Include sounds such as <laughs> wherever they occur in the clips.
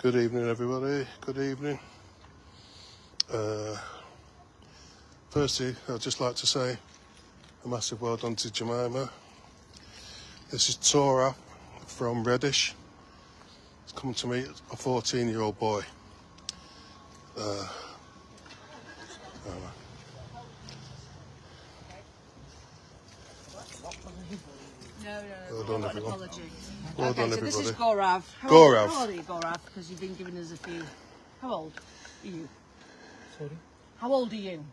Good evening, everybody. Good evening. Uh, firstly, I'd just like to say a massive well done to Jemima. This is Tora from Reddish. It's come to meet a 14 year old boy. Uh, No, no, Well no. done, I've got an apology. Well okay, done, so this is everybody. Gaurav. How Gaurav. Old, how old are you, Gaurav? Because you've been giving us a few. How old are you? Sorry, How old are you?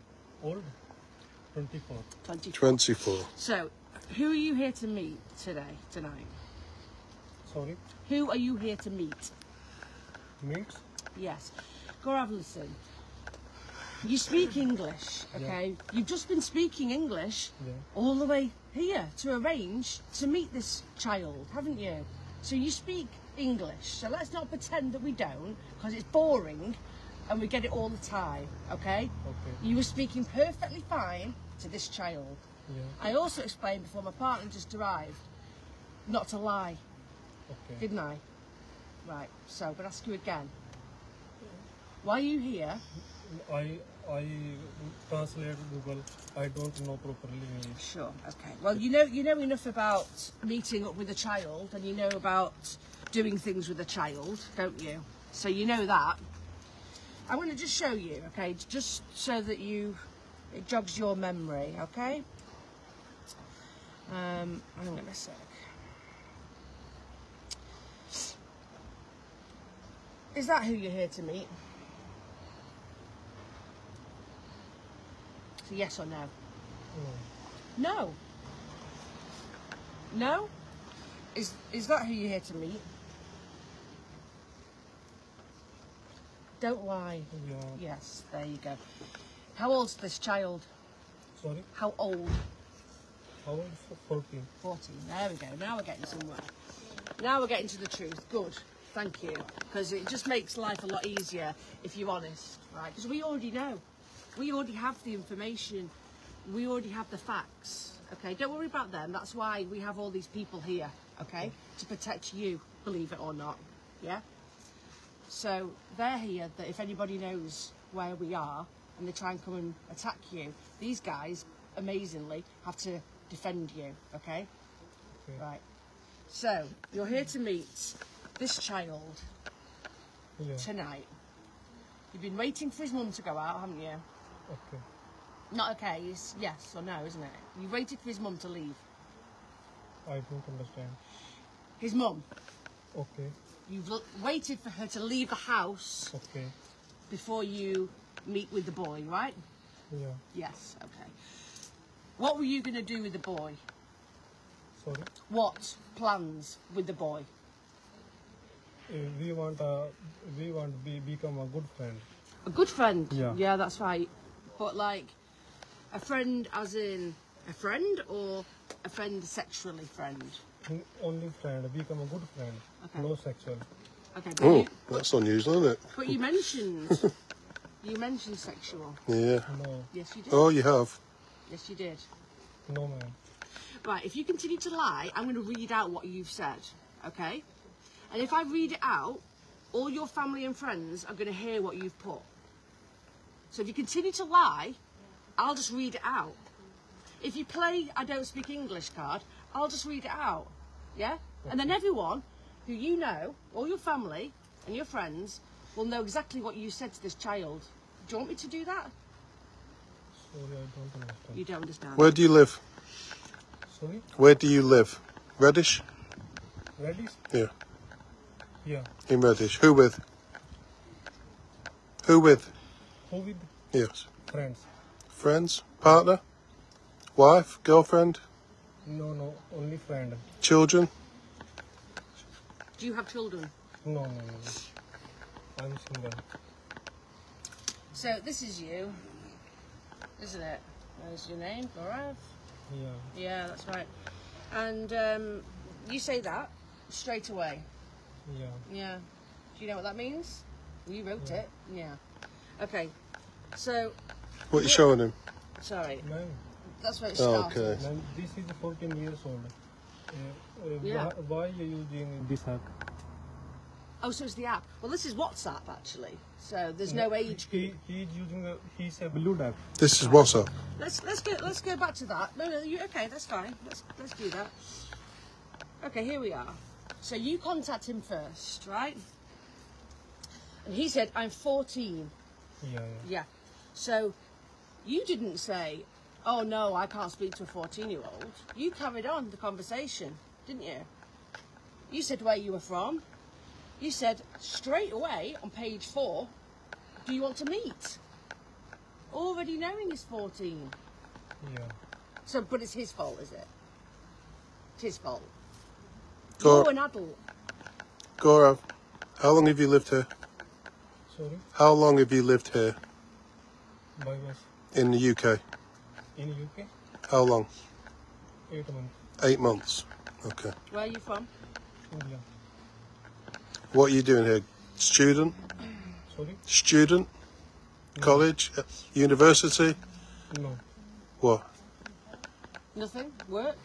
old? 24. 24. 24. So, who are you here to meet today, tonight? Sorry, Who are you here to meet? Meet? Yes. Gaurav, listen. You speak English, okay? You've just been speaking English Yeah. all the way here to arrange to meet this child, haven't you? So you speak English. So let's not pretend that we don't, because it's boring and we get it all the time, okay? Okay. You were speaking perfectly fine to this child. Yeah. I also explained before my partner just arrived not to lie, Okay. didn't I? Right, so I'm going to ask you again. Why are you here? I I translate Google. I don't know properly English. Sure. Okay. Well, you know you know enough about meeting up with a child, and you know about doing things with a child, don't you? So you know that. I want to just show you, okay, just so that you it jogs your memory, okay? Um, hang on a sec. Is that who you're here to meet? Yes or no? No. No. No? Is is that who you're here to meet? Don't lie. Yes, there you go. How old's this child? Sorry. How old? How old? 14. 14. There we go. Now we're getting somewhere. Now we're getting to the truth. Good. Thank you. Because it just makes life a lot easier if you're honest, right? Because we already know. We already have the information. We already have the facts. Okay, don't worry about them. That's why we have all these people here, okay? To protect you, believe it or not. Yeah? So they're here that if anybody knows where we are and they try and come and attack you, these guys, amazingly, have to defend you, okay? Okay. Right. So you're here to meet this child Yeah. tonight. You've been waiting for his mum to go out, haven't you? Okay. Not okay, it's yes or no, isn't it? You waited for his mum to leave. I don't understand. His mum. Okay. You've waited for her to leave the house Okay. before you meet with the boy, right? Yeah. Yes, okay. What were you going to do with the boy? Sorry. What plans with the boy? Uh, we want uh, we want to be become a good friend. A good friend? Yeah. Yeah, that's right. But like, a friend as in a friend or a friend sexually friend? Only friend. Become a good friend. Okay. No sexual. Okay, but, Oh, you, that's unusual, isn't it? but you mentioned, you mentioned sexual. Yeah. No. Yes, you did. Oh, you have? Yes, you did. No man. Right, if you continue to lie, I'm going to read out what you've said, okay? And if I read it out, all your family and friends are going to hear what you've put. So if you continue to lie, I'll just read it out. If you play I don't speak English card, I'll just read it out. Yeah? And then everyone who you know, all your family and your friends, will know exactly what you said to this child. Do you want me to do that? Sorry, I don't understand. You don't understand. Where do you live? Sorry. Where do you live? Reddish? Ready? Yeah, Yeah. in Reddish. Who with? Who with? Who with Yes. friends? Friends? Partner? Wife? Girlfriend? No, no. Only friend. Children? Do you have children? No, no, no. no. I'm single. So this is you, isn't it? There's your name, Gaurav. Yeah. Yeah, that's right. And um, you say that straight away. Yeah. Yeah. Do you know what that means? You wrote it. Yeah. Okay. So What are you showing him? sorry, Ma'am, that's where it Oh, started. okay. ma'am, this is 14 years old. Uh, uh, Yeah. why, why are you using this hack? Oh, so it's the app. Well, this is WhatsApp actually. So there's no age. He he's using a he's a blue app. This is WhatsApp. Let's let's go let's go back to that. No, no, you, okay, that's fine. Let's let's do that. Okay, here we are. So you contact him first, right? And he said, "I'm 14." Yeah, yeah. Yeah. So you didn't say, "Oh no, I can't speak to a 14-year-old." You carried on the conversation, didn't you? You said where you were from. You said straight away on page four, "Do you want to meet?" Already knowing he's 14. Yeah. So, but it's his fault, is it? It's his fault. Go, You're an adult. Gaurav, how long have you lived here? Sorry, How long have you lived here by bus in the UK? in the UK, How long? eight months. Eight months. Okay. Where are you from? India. What are you doing here? Student? Sorry, Student? College? Uh, University? no. What? Nothing? Work?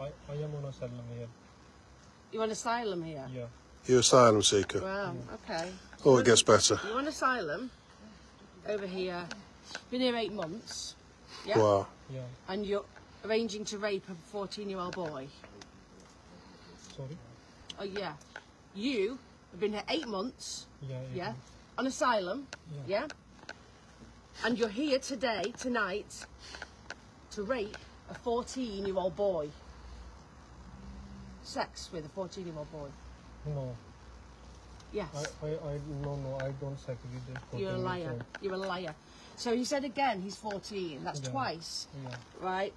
I I am on asylum here. You on asylum here? Yeah. You're asylum seeker. Wow, okay. Oh, it gets better. You're on asylum over here. Been here eight months. Yeah? Wow. Yeah. And you're arranging to rape a 14 year old boy. Sorry. Oh, yeah. You have been here eight months. Yeah. eight Yeah? months. On asylum. Yeah. Yeah? And you're here today, tonight, to rape a 14 year old boy. Sex with a 14 year old boy. No. Yes. I, I, I no no I don't sex with the You're a liar. You're a liar. So he said again he's 14. That's Yeah. twice, Yeah. right?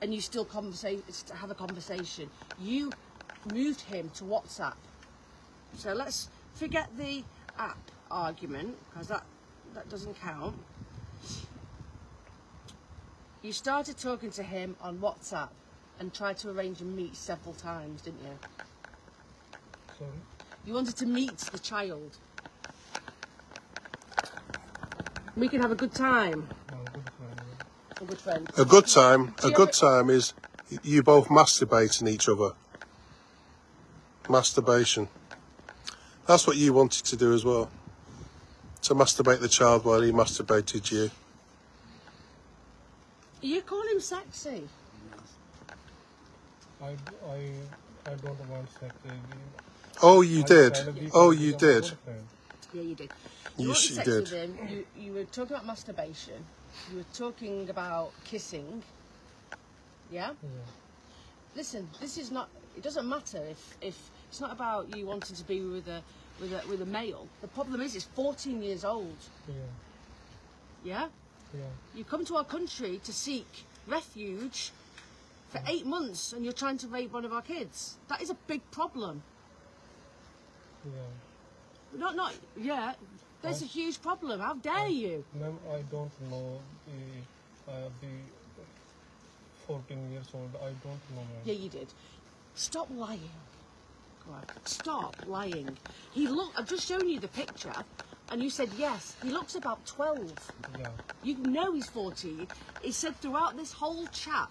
And you still conversa- have a conversation. You moved him to WhatsApp. So let's forget the app argument because that that doesn't count. You started talking to him on WhatsApp and tried to arrange a meet several times, didn't you? Sorry. You wanted to meet the child. We can have a good time. No, good friend. A good friend. A good time. A good time is you both masturbating each other. Masturbation. That's what you wanted to do as well. To masturbate the child while he masturbated you. You call him sexy. I, I, I don't want sex. uh, Oh, you I did. tried to be- Oh, you become a did. Good friend. Yeah, you did. You wanted sh- sex did. Him. You, you were talking about masturbation. You were talking about kissing. Yeah? Yeah. Listen, this is not. It doesn't matter if if it's not about you wanting to be with a with a with a male. The problem is, it's 14 years old. Yeah. Yeah. Yeah. You come to our country to seek refuge for mm. eight months and you're trying to rape one of our kids. That is a big problem. Yeah. Not, not, yeah, there's a huge problem. How dare you? Ma'am, I don't know the, uh, the 14 years old. I don't know, ma'am. Yeah, you did. Stop lying. On. Stop lying. He look. I've just shown you the picture, and you said yes. He looks about 12. Yeah. You know he's 14. He said throughout this whole chat,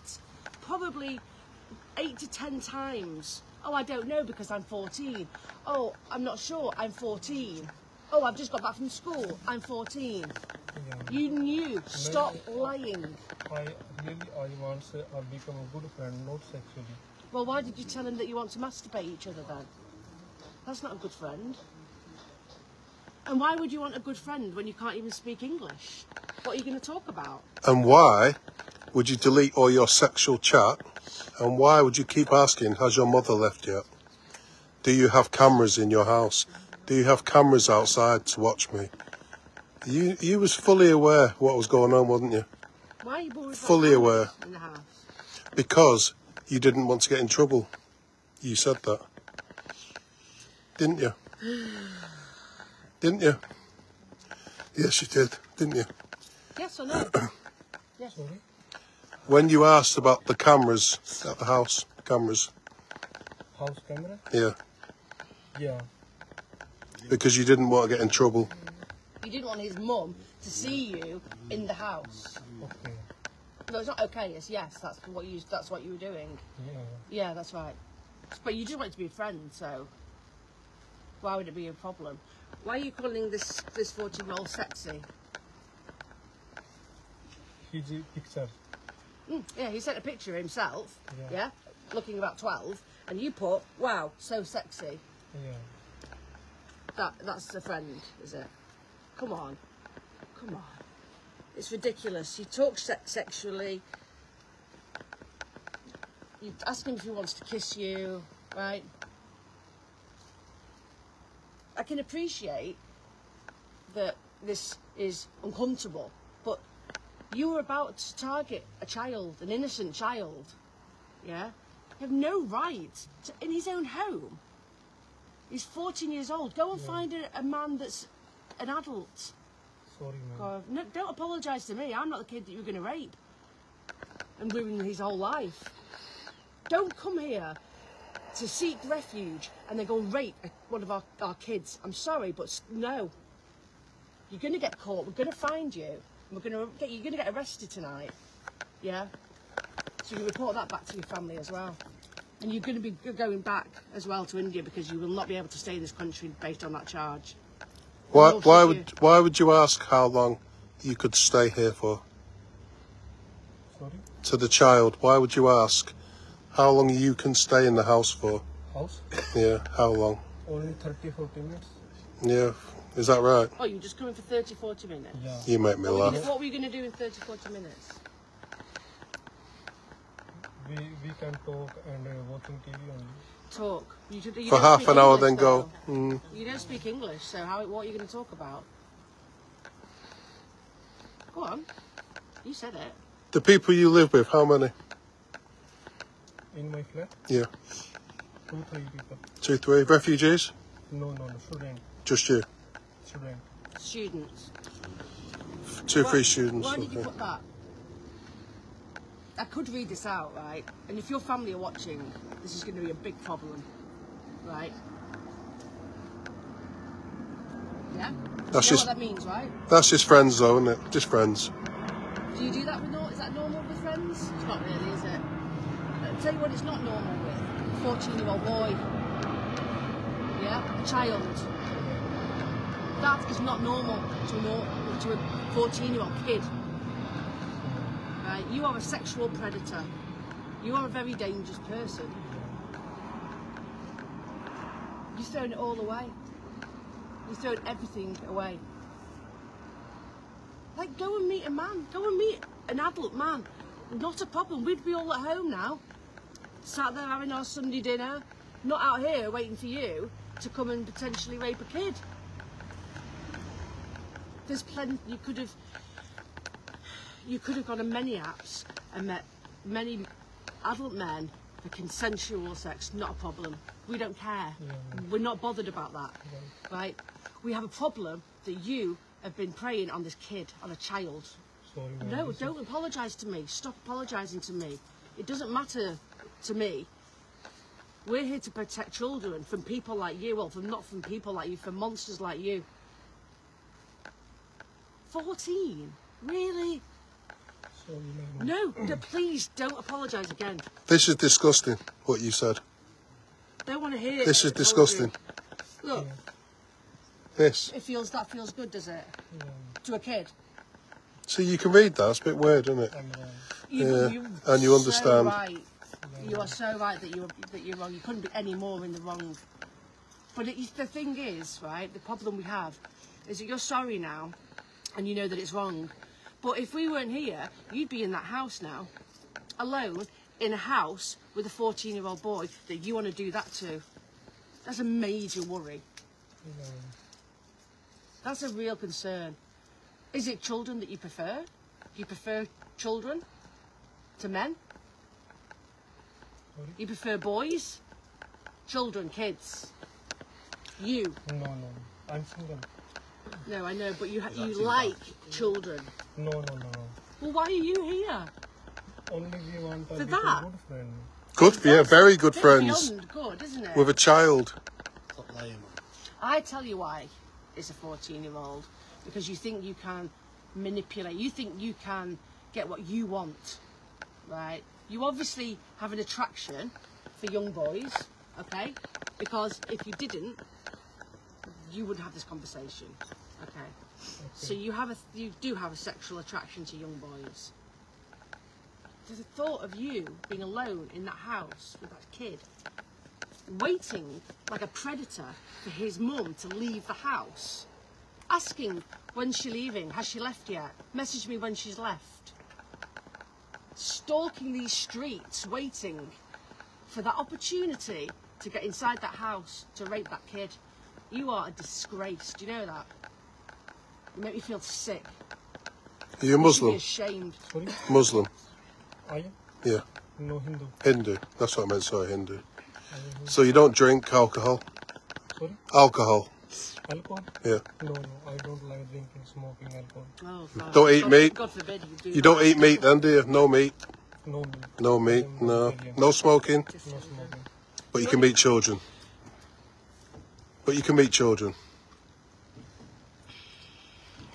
probably eight to ten times, oh, I don't know because I'm 14. Oh, I'm not sure, I'm 14. Oh, I've just got back from school, I'm 14. Yeah. You knew. Stop lying. I really, I want to uh, become a good friend, not sexually. Well, why did you tell him that you want to masturbate each other then? That's not a good friend. And why would you want a good friend when you can't even speak English? What are you going to talk about? And why would you delete all your sexual chat? And why would you keep asking, has your mother left yet? Do you have cameras in your house? Do you have cameras outside to watch me? You you was fully aware what was going on, wasn't you? Why are you bored Fully aware. in the house? Because you didn't want to get in trouble. You said that. Didn't you? <sighs> Didn't you? Yes, you did, didn't you? Yes or no? <clears throat> yes. Sorry? When you asked about the cameras at the house, cameras, House camera? yeah, Yeah. because you didn't want to get in trouble. You didn't want his mum to see you in the house. Okay. No, it's not okay. It's yes. That's what you. That's what you were doing. Yeah. Yeah, that's right. But you just wanted to be a friend, so why would it be a problem? Why are you calling this this 14 year old sexy? His picture. Mm, yeah, he sent a picture of himself, Yeah. yeah, looking about 12, and you put, wow, so sexy. Yeah. That That's a friend, is it? Come on. Come on. It's ridiculous. You talk se- sexually. You ask him if he wants to kiss you, right? I can appreciate that this is uncomfortable, you were about to target a child, an innocent child, yeah? You have no right to, in his own home. He's 14 years old. Go and find a, a man that's an adult. Sorry, ma'am. No, don't apologise to me. I'm not the kid that you were going to rape and ruin his whole life. Don't come here to seek refuge and then go and rape one of our, our kids. I'm sorry, but no. You're going to get caught. We're going to find you. We're going to get you're going to get arrested tonight. Yeah. So you report that back to your family as well. And you're going to be going back as well to India because you will not be able to stay in this country based on that charge. Why, why would you. why would you ask how long you could stay here for? Sorry. To the child, why would you ask how long you can stay in the house for? House. <laughs> Yeah, how long? Only 30, 40 minutes. Yeah, is that right? Oh, you're just coming for 30, 40 minutes? Yeah. You make me What were, laugh. gonna, what were you going to do in 30, 40 minutes? We we can talk and uh, watching TV only. Talk. You, should- you For half speak an hour, English, then go. Mm. You don't speak English, so how? What are you going to talk about? Go on. You said it. The people you live with, how many? In my flat, Yeah, two, three people. two, three. Refugees? No, no, no. Student, Just you. Student. Students. Two, Why- three students. Why did you put that? I could read this out, right? And if your family are watching, this is going to be a big problem, right? Yeah. That's you know just what that means, right? that's just friends, though, isn't it? Just friends. Do you do that with normal? Is that normal with friends? It's not really, is it? I'll tell you what, it's not normal with a 14 year old boy. Yeah, a child. That is not normal to a, to a 14 year old kid. Right? You are a sexual predator. You are a very dangerous person. You've thrown it all away. You've thrown everything away. Like, go and meet a man. Go and meet an adult man. Not a problem. We'd be all at home now. Sat there having our Sunday dinner. Not out here waiting for you to come and potentially rape a kid. There's plenty. You could have. You could have gone on many apps and met many adult men for consensual sex. Not a problem. We don't care. We're not bothered about that. Right? We have a problem that you have been preying on this kid, on a child. Sorry. No, don't apologise to me. Stop apologising to me. It doesn't matter to me. We're here to protect children from people like you. Well, from not from people like you, from monsters like you. 14? Really? Sorry. No, no please don't apologise again. This is disgusting. What you said. Don't want to hear This is disgusting. Look, This. it feels that feels good, does it? Yeah, To a kid. See, you can read that. It's a bit weird, isn't it? You, Yeah, you and you so understand. right. You are so right that you're that you're wrong. You couldn't be any more in the wrong. But it, the thing is, right? The problem we have is that you're sorry now, and you know that it's wrong. But if we weren't here, you'd be in that house now, alone in a house with a 14-year-old boy that you want to do that to. That's a major worry. Yeah. That's a real concern. Is it children that you prefer? Do you prefer children to men? Sorry? You prefer boys? Children, kids? You? No, no. I'm single. No, I know, but you ha- you like children. No, no, no. Well, why are you here? Only we want a For little that? good friend. Good, yeah, very good Bit friends Beyond good, isn't it? with a child. I tell you why it's a 14 year old. Because you think you can manipulate, you think you can get what you want, right? You obviously have an attraction for young boys, okay? Because if you didn't, you wouldn't have this conversation, okay? So you have a you do have a sexual attraction to young boys. The thought of you being alone in that house with that kid, waiting like a predator for his mum to leave the house, asking when's she leaving, has she left yet, message me when she's left, stalking these streets, waiting for that opportunity to get inside that house to rape that kid. You are a disgrace. Do you know that? You make me feel sick. Are you a You be Muslim? ashamed. Sorry, Muslim. I am Yeah. no Hindu. Hindu. That's what I meant. Sorry, Hindu. Hindu. So you don't drink alcohol? Sorry, Alcohol. alcohol? Yeah. No, no, I don't like drinking, smoking alcohol. Oh, God. Don't eat God, meat. God forbid you do. You don't eat meat then, do you? No meat. No meat, No meat. No. No smoking. no smoking. But you can meet children. But you can meet children.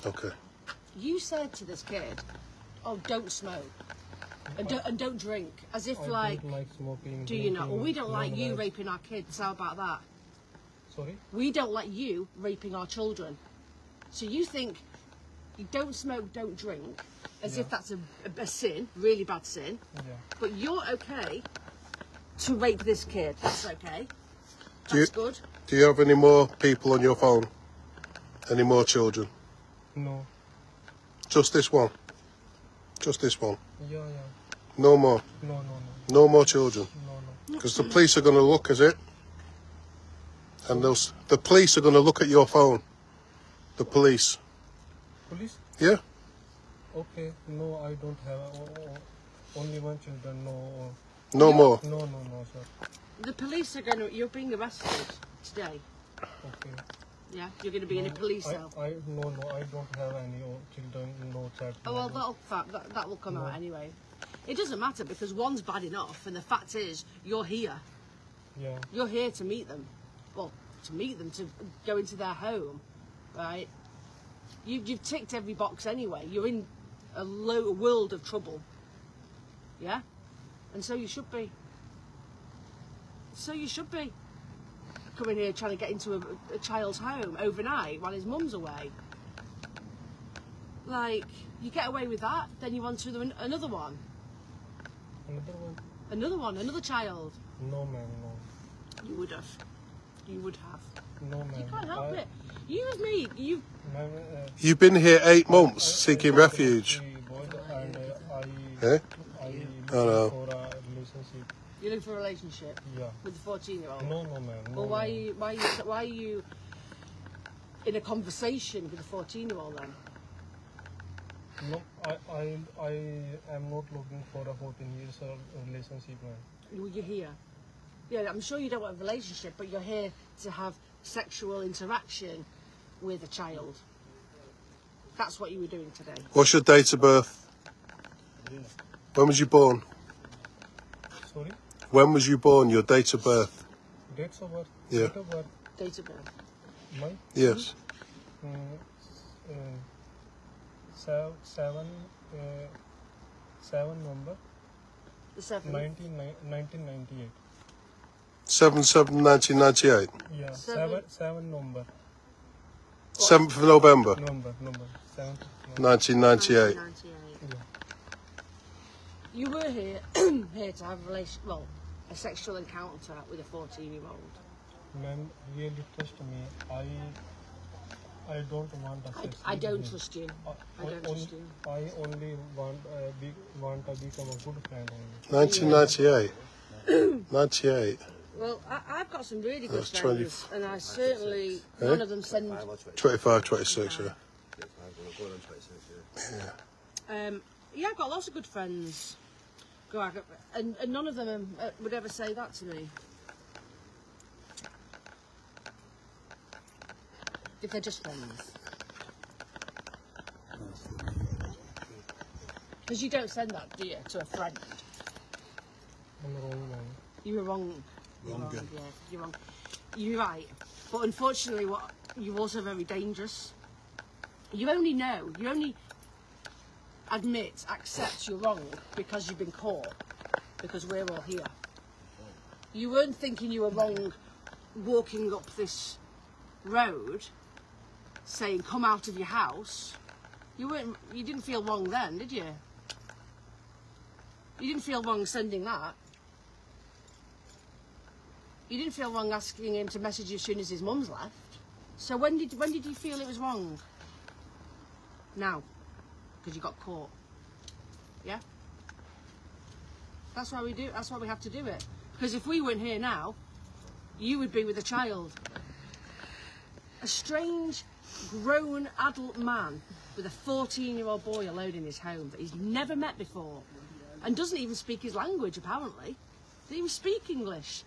Okay. You said to this kid, "Oh, don't smoke and don't, and don't drink," as if I like, don't like smoking. do you not? Well, we don't like you none raping our kids. How about that? Sorry, We don't like you raping our children. So you think you don't smoke, don't drink, as if that's a, a, a sin, really bad sin. yeah. But you're okay to rape this kid. That's okay. Do you- That's good. Do you have any more people on your phone? Any more children? No, Just this one. Just this one. yeah, yeah. No more. No, no, no, No more children. no, no. Because the police are going to look at it. And they'll, the police are going to look at your phone. The police. Police? Yeah? Okay, no, I don't have o- o- only one children. No, uh. No more. no, no, no, sir. The police are going to. You're being arrested today. Okay. Yeah, you're going to be in a police I, cell. I no, no, I don't have any children. No child. Oh well, that'll, that, that, will come out anyway. It doesn't matter because one's bad enough, and the fact is, you're here. Yeah, You're here to meet them. Well, to meet them, to go into their home, right? You, you've ticked every box anyway. You're in a, lo- a world of trouble. Yeah? And so you should be. So you should be. Coming here trying to get into a, a child's home overnight while his mum's away. Like, you get away with that, then you want to do another one. another one. Another one, another child. No, ma'am, no, You would have. You would have. no, ma'am. You can't help I, it. You with me, you Ma'am, uh, You've been here eight months I- seeking refuge. three boys and uh, I, Eh? I no. Looking for a relationship. you're looking for a relationship Yeah. with the 14 year old. No, no, ma'am. No, Well, why are you, why are you, why are you in a conversation with a 14 year old then? No, I, I, I am not looking for a 14 years of relationship, ma'am. Well, You're here. Yeah, I'm sure you don't want a relationship, but you're here to have sexual interaction with a child. That's what you were doing today. What's your date of birth? When was you born? Sorry, When was you born? Your date of birth? dates of birth. Yeah. Date of birth. Date of birth. Mine. Yes. Mm, uh, seven, seven, uh, seven number, The 7th. 19, 1998. 7 7 1998. Yeah, Seven. seven, seven number, 7th of November number, number, seven. 1998. 1998. Yeah. You were here <clears throat> here to have a relation, well, a sexual encounter with a 14 year old. Ma'am, really trust me. I, I don't want a I, sex I with don't trust you. I, I don't on- trust you. I only want uh, be, want to become a good friend only. 1998. <coughs> 98. Well, I, I've got some really good That's friends, 20 and I certainly Eh? none of them send. 25, 26, yeah. Um, yeah, I've got lots of good friends. Go out, and, and none of them um, uh, would ever say that to me. If they're just friends. Because you don't send that, do you, to a friend? I'm wrong man. You were wrong. You're Wrong, wrong, yeah. yeah. You're wrong. You're right. But unfortunately, what you're also very dangerous. You only know, you only admit, accept you're wrong because you've been caught. Because we're all here. you weren't thinking you were wrong walking up this road saying come out of your house. You weren't you didn't feel wrong then, did you? You didn't feel wrong sending that. You didn't feel wrong asking him to message you as soon as his mum's left. So when did when did you feel it was wrong? Now, because you got caught. Yeah. That's why we do. That's why we have to do it. Because if we weren't here now, you would be with a child. A strange, grown adult man with a 14-year-old boy alone in his home that he's never met before, and doesn't even speak his language apparently. Doesn't even speak English.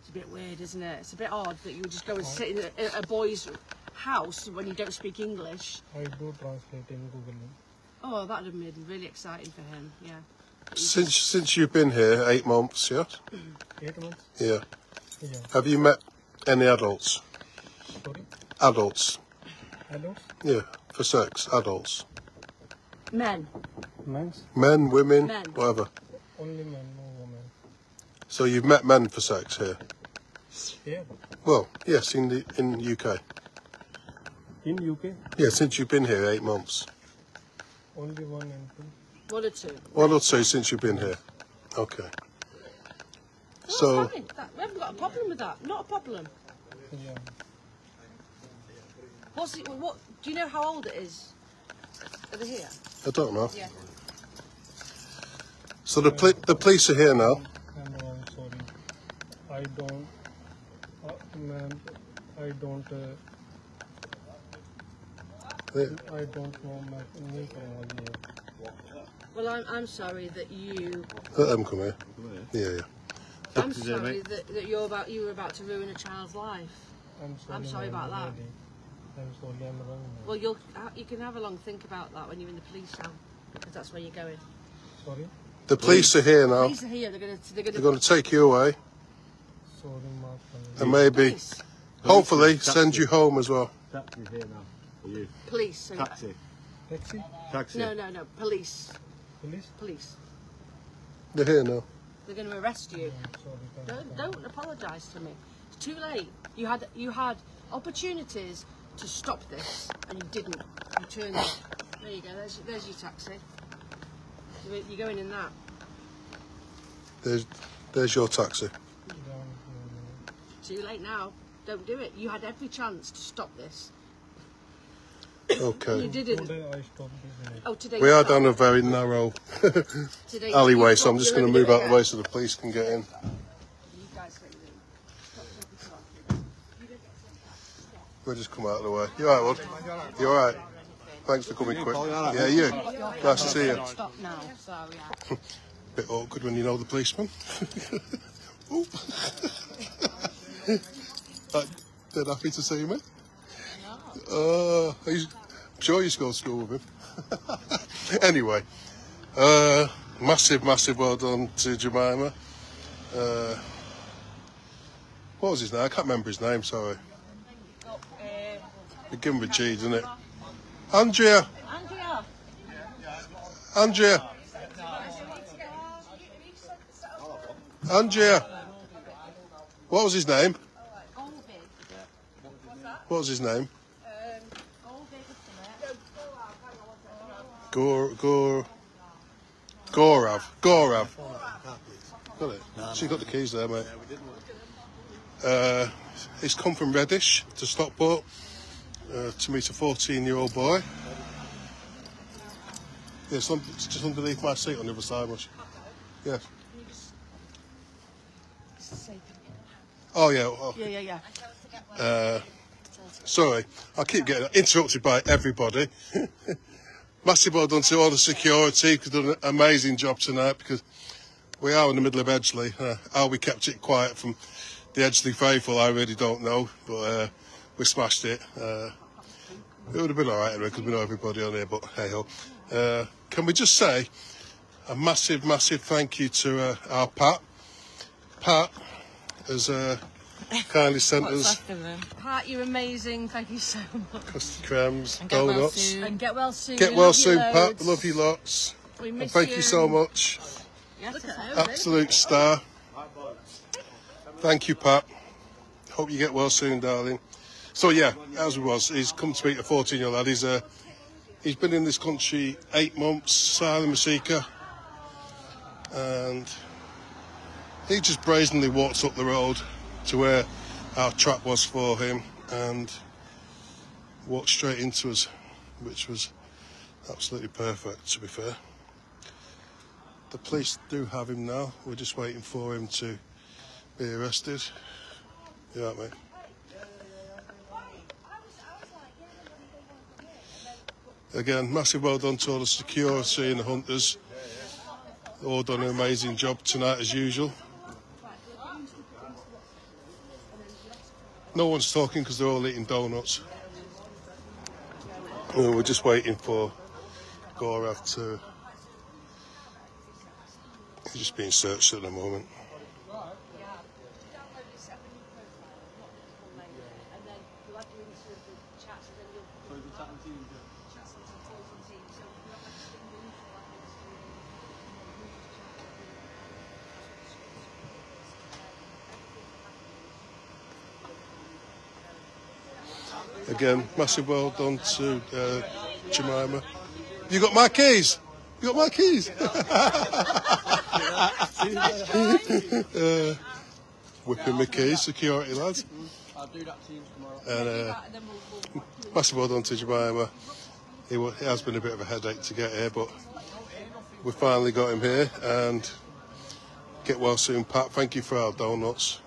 It's a bit weird, isn't it? It's a bit odd that you would just go and sit in a, a boy's house when you don't speak English. I do translate in Google. Oh, that would have been really exciting for him. Yeah. Since since you've been here, eight months, yeah? Mm-hmm. Eight months? Yeah. Yeah. Have you met any adults? Sorry? Adults? Adults? Yeah, for sex, adults. Men. Men's? Men, women, Men. whatever. Only men, no women. So you've met men for sex here? Here? Well, yes, in the in UK. In UK? Yeah, since you've been here eight months. Only one and two. One or two. One or two since you've been here. Okay. Oh, So fine. That, we haven't got a problem with that. Not a problem. Yeah. What's it, what? Do you know how old it is? Are they here? I don't know. Yeah. So the poli- the police are here now. I'm sorry. I don't, uh, ma'am, I don't, uh, They- I don't my Well, I'm, I'm sorry that you... Let them come here. Yeah, yeah. I'm sorry that, that you're about, you were about to ruin a child's life. I'm sorry, I'm sorry about that. lady. Well, you'll, you can have a long think about that when you're in the police cell, because that's where you're going. Sorry, The police are here now. Police are here, they're going to... They're going to take you away sorry, my friend. and maybe, Police. hopefully, send you home as well. Here now. For you. Police. so- Taxi. Taxi, Taxi. No, no, no. Police. police. Police. They're here now. They're going to arrest you. Don't don't apologise to me. It's too late. You had you had opportunities to stop this and you didn't. You turned it. There you go. There's there's your taxi. You're, you're going in that. There's there's your taxi. Yeah, no, no. Too late now. Don't do it. You had every chance to stop this. You Okay. didn't. Today I stopped this. night. Oh, today. We are down a very narrow alleyway, so I'm just going to move out doing the way so the police can get in. You guys take the lead. We'll just come out of the way. You alright, Wood? You alright? Thanks for coming quick. Yeah, you. Nice to see you. Stop now. Sorry. yeah. <laughs> Bit awkward when you know the policeman. Ooh. uh, dead happy to see me. Uh, he's, I'm sure you used to school with him. <laughs> anyway, uh, massive, massive well done to Jemima. Uh, what was his name? I can't remember his name, sorry. Him a G, doesn't it? Andrea! Andrea. Andrea! Andrea! What was his name? What was his name? Gor Gor Gaurav. Gaurav. Got it. She got the keys there, mate. Uh, he's come from Reddish to Stockport uh, to meet a 14-year-old boy. Yeah, it's, un- it's just underneath my seat on the other side, much. Yeah. Oh yeah. Oh, Yeah, yeah, yeah. uh, sorry, I keep getting interrupted by everybody. <laughs> Massive well done to all the security who've done an amazing job tonight because we are in the middle of Edgeley. Uh, how we kept it quiet from the Edgeley faithful, I really don't know, but uh, we smashed it. Uh, it would have been all right anyway because we know everybody on here, but hey ho. Uh, can we just say a massive, massive thank you to uh, our Pat. Pat has uh, kindly sent us Pat, you're amazing. Thank you so much. custard creams, get well donuts. soon. And get well soon. Get We well love you soon, Pat. Love you lots. We And miss thank you so much. Yes, Look I at said. her. Absolute star. Thank you, Pat. Hope you get well soon, darling. So yeah, as it was, he's come to meet a 14-year-old lad. He's uh, he's been in this country eight months, asylum seeker, and he just brazenly walks up the road to where our trap was for him and walked straight into us, which was absolutely perfect, to be fair. The police do have him now. We're just waiting for him to be arrested. You know what I mean? Again, massive well done to all the security and the hunters. All done an amazing job tonight as usual. No one's talking because they're all eating donuts. And we're just waiting for Gaurav to. He's just being searched at the moment. Again, massive well done to uh, Jemima. You got my keys? You got my keys? <laughs> uh, whipping my keys, security lads. I'll do that to you tomorrow. Massive well done to Jemima. He, it has been a bit of a headache to get here, but we finally got him here. And get well soon, Pat. Thank you for our donuts.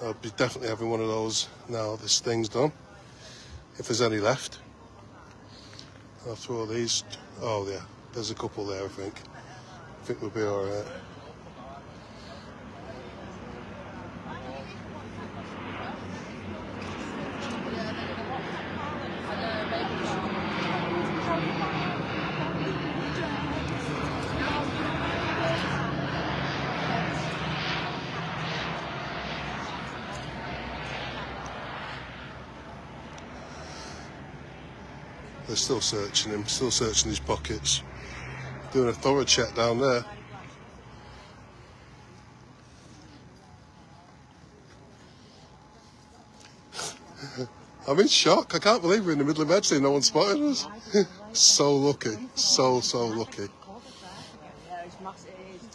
I'll be definitely having one of those now this thing's done. If there's any left. After all these, oh yeah, there's a couple there I think. I think we'll be alright. They're still searching him, still searching his pockets. Doing a thorough check down there. <laughs> I'm in shock. I can't believe we're in the middle of Edgeley and no one spotted us. <laughs> so lucky. So, so lucky. Yeah, it's massive. It is.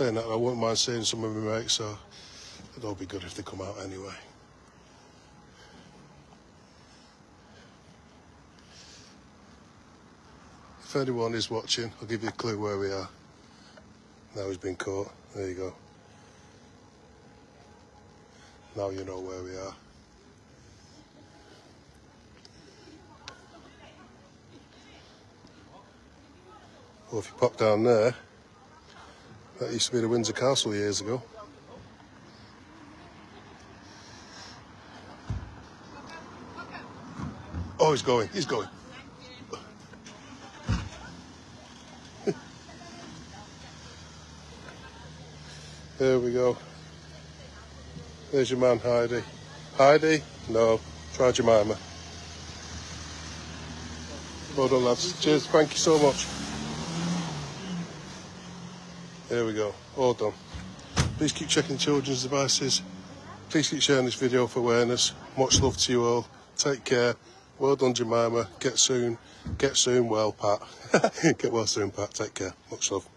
Saying that, I wouldn't mind seeing some of my mates, so it'd all be good if they come out anyway. If anyone is watching, I'll give you a clue where we are. Now he's been caught. There you go. Now you know where we are. Well, if you pop down there, that used to be the Windsor Castle years ago. Oh, he's going. He's going. <laughs> there we go. There's your man, Heidi. Heidi? No. Try Jemima. Well done, lads. Cheers. Thank you so much. There we go. All done. Please keep checking children's devices. Please keep sharing this video for awareness. Much love to you all. Take care. Well done, Jemima. Get soon. Get soon well, Pat. <laughs> Get well soon, Pat. Take care. Much love.